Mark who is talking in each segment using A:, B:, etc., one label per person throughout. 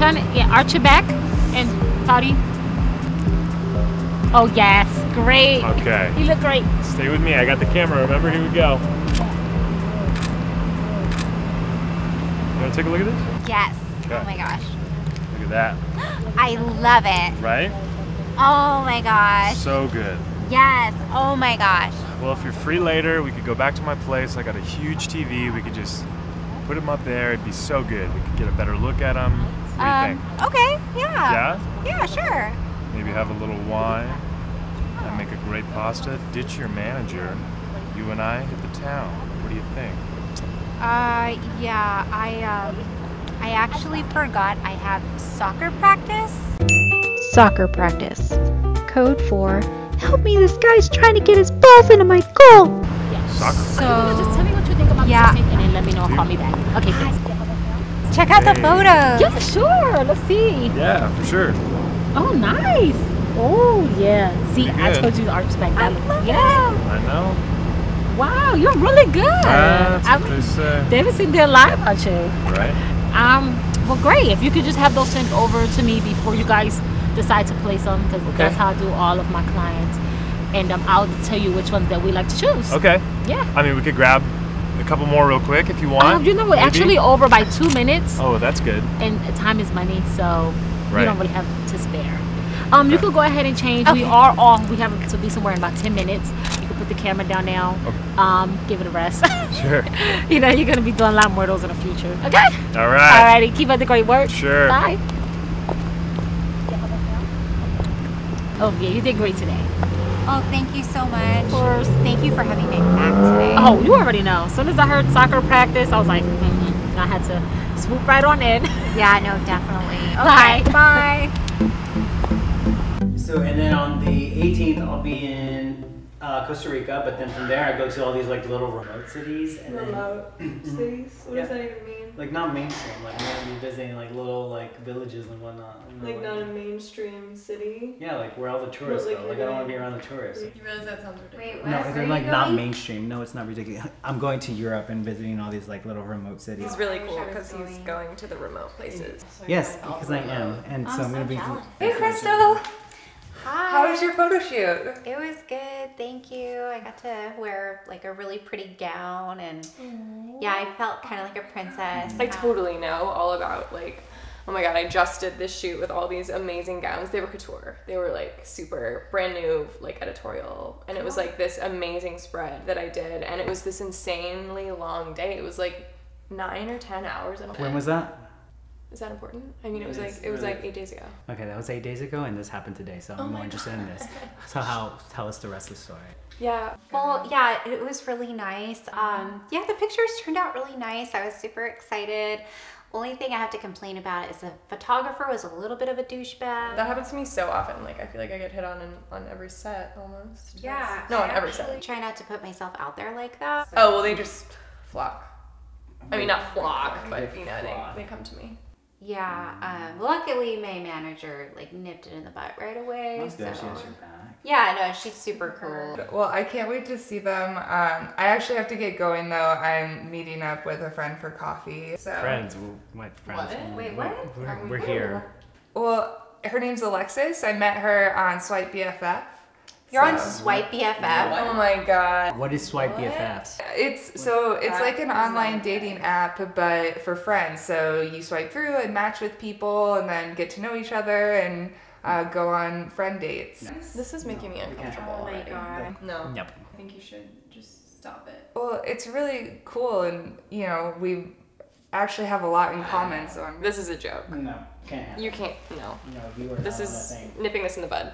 A: Yeah, arch your back and Toddy. Oh yes, great.
B: Okay.
A: You look great.
B: Stay with me. I got the camera. Remember, here we go. You want to take a look at this?
C: Yes.
B: Oh okay.
C: Oh my gosh.
B: Look at that.
C: I love it.
B: Right?
C: Oh my gosh.
B: So good.
C: Yes. Oh my gosh.
B: Well, if you're free later, we could go back to my place. I got a huge TV. We could just put them up there. It'd be so good. We could get a better look at them. What do you
C: Um,
B: think?
C: okay. Yeah.
B: Yeah?
C: Yeah, sure.
B: Maybe have a little wine and make a great pasta. Ditch your manager. You and I hit the town. What do you think?
C: Uh, yeah. I um, I actually forgot I have soccer practice.
D: Soccer practice. Code for Help me, this guy's trying to get his balls into my goal.
B: Soccer.
A: So
C: Yeah.
A: and then let me know. Call me back. Okay, thanks.
C: Check out the
B: Hey.
C: photos.
A: Yeah, for sure. Let's see.
B: Yeah, for sure.
A: Oh, nice. Oh, yeah. See, I told you the arch back. That
C: love
A: yeah.
B: I know.
A: Wow, you're really good.
B: That's
A: I've
B: what they say.
A: never seen their live out you.
B: Right?
A: Um, well, great. If you could just have those sent over to me before you guys decide to place them, because
B: Okay.
A: that's how I do all of my clients. And um, I'll tell you which ones that we like to choose.
B: Okay.
A: Yeah.
B: I mean, we could grab a couple more real quick if you want.
A: Um, you know, we're
B: maybe.
A: actually over by two minutes,
B: Oh, that's good.
A: and time is money, so we don't really have to spare. Um, you
B: Okay.
A: could go ahead and change. We are off. We have to be somewhere in about ten minutes. You can put the camera down now.
B: Okay.
A: Um, give it a rest.
B: Sure.
A: you know, you're gonna be doing a lot more of those in the future. Okay.
B: All right.
A: Alrighty. Keep up the great work.
B: Sure.
A: Bye. Oh yeah, you did great today.
C: Oh, thank you so much.
A: Of course.
C: Thank you for having me back today.
A: Oh, you already know. As soon as I heard soccer practice, I was like, mm-hmm. I had to swoop right on in.
C: Yeah, no, definitely.
A: Bye.
C: Okay, bye.
E: So and then on the 18th, I'll be in uh, Costa Rica, but then from there I go to all these like little remote cities and
F: Remote cities? What does that even mean?
E: like not mainstream, like I'm gonna be visiting like little like villages and whatnot. you know,
F: Like not a mainstream city?
E: yeah, like where all the tourists
F: like
E: go. Like I don't want to be around the tourists.
F: You realize that sounds ridiculous.
C: Wait,
E: No,
C: what? Where
E: they're
C: are
E: like
C: you
E: not mainstream. No, it's not ridiculous. I'm going to Europe and visiting all these like little remote cities.
G: He's really cool
C: I was
G: because he's
C: going.
G: going to the remote places.
E: Yes, because I am, and
C: I'm
E: so I'm gonna be.
G: Hey, Krystle.
C: Hi.
G: How was your photo shoot?
C: It was good, thank you. I got to wear like a really pretty gown and yeah, I felt kind of like a princess.
G: I totally know all about like. Oh my god, I just did this shoot with all these amazing gowns. They were couture. They were like super brand new, like editorial. And it was like this amazing spread that I did. And it was this insanely long day. It was like nine or 10 hours. in a
E: When was that?
G: Is that important? I mean, it was
E: It is
G: like, it was
E: really-
G: like eight days ago.
E: Okay, that was eight days ago, and this happened today. So I'm more interested in this. So how? Tell us the rest of the story.
G: Yeah.
C: Well, yeah, it was really nice. Um, yeah, the pictures turned out really nice. I was super excited. Only thing I have to complain about is the photographer was a little bit of a douchebag.
G: That happens to me so often. Like, I feel like I get hit on in, on every set almost.
C: yeah.
G: No,
C: I
G: on every
C: actually
G: set.
C: Try not to put myself out there like that.
G: Oh, well, they just flock. I mean, not flock, but you know, they,
E: flock.
G: they come to me.
C: Yeah. Um, luckily, my manager like nipped it in the butt right away. so. Yeah, no, she's super cool.
F: Well, I can't wait to see them. Um, I actually have to get going though. I'm meeting up with a friend for coffee. So.
E: Friends, my friends.
C: What? Wait, what?
E: We're, we're here.
F: Well, her name's Alexis. I met her on Swipe BFF.
C: You're on Swipe BFF.
F: Oh my god.
E: What is Swipe BFF?
F: It's so it's like an online dating app, but for friends. So you swipe through and match with people, and then get to know each other and uh, go on friend dates.
G: This is making me uncomfortable.
C: Oh my god.
G: No.
E: Yep.
G: I think you should just stop it.
F: Well, it's really cool, and you know we actually have a lot in common. So I'm
G: This is a joke.
E: No, can't happen.
G: You can't. No.
E: No, you are
G: This
E: not on
G: is
E: that thing.
G: nipping this in the bud.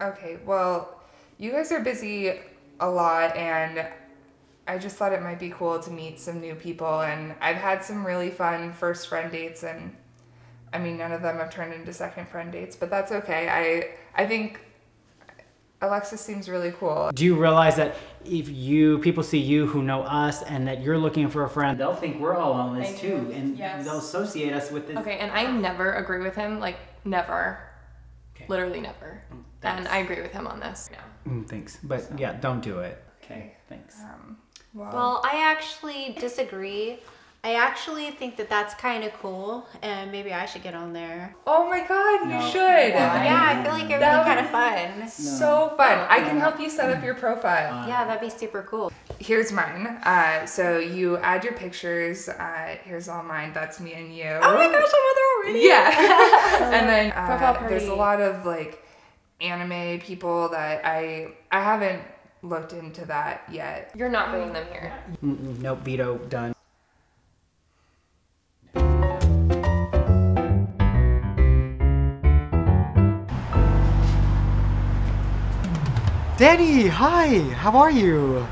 F: okay. Well, you guys are busy a lot, and I just thought it might be cool to meet some new people. And I've had some really fun first friend dates, and I mean none of them have turned into second friend dates, but that's okay. I I think Alexis seems really cool.
E: Do you realize that if you people see you who know us and that you're looking for a friend, they'll think we're all on this too, and
G: Yes.
E: they'll associate us with this.
G: Okay, and I never agree with him. Like, never.
E: Okay.
G: Literally never.
E: Thanks.
G: And I agree with him on this.
E: Mm, thanks, but yeah, don't do it. Okay, thanks.
F: Um, well,
C: Well, I actually disagree. I I actually think that that's kind of cool, and maybe I should get on there.
F: Oh my god, you
E: No.
F: should.
E: Why?
C: Yeah, I feel like it would
F: That
C: be kind of fun.
F: So fun. I can help you set up your profile.
C: Yeah, that'd be super cool.
F: Here's mine. Uh, so you add your pictures. Uh, here's all mine. That's me and you.
C: Oh my gosh, I'm on there already.
F: Yeah. and then uh, there's a lot of like anime people that I I haven't looked into that yet.
G: You're not bringing them here.
E: Mm-mm, Nope, veto done.
H: Danny, hi. How are you?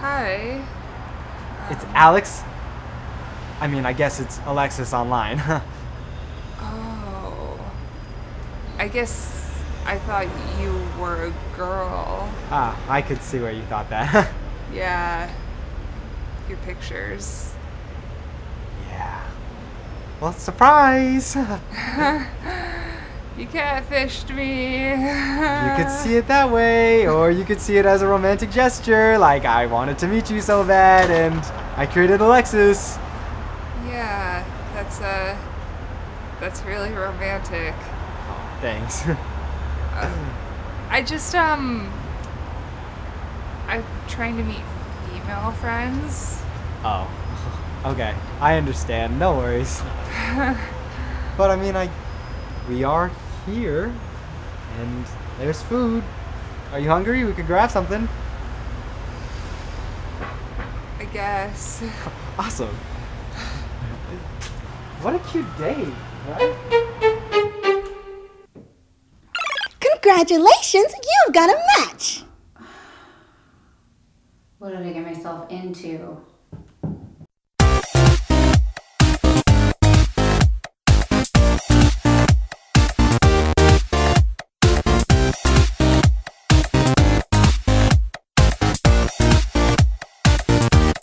F: Hi.
H: It's Alex. I mean, I guess it's Alexis online.
F: Oh. I guess I thought you were a girl.
H: ah, I could see where you thought that.
F: Yeah. Your pictures.
H: yeah. Well, surprise. you
F: catfished me.
H: You could see it that way, or you could see it as a romantic gesture, like I wanted to meet you so bad, and I created Alexis.
F: Yeah, that's uh that's really romantic.
H: Thanks.
F: I just um I'm trying to meet female friends.
H: oh. Okay, I understand. No worries. but I mean, I we are here, and there's food. Are you hungry? We could grab something.
F: I guess.
H: Awesome. What a cute date, right?
I: Congratulations, you've got a match!
C: What did I get myself into?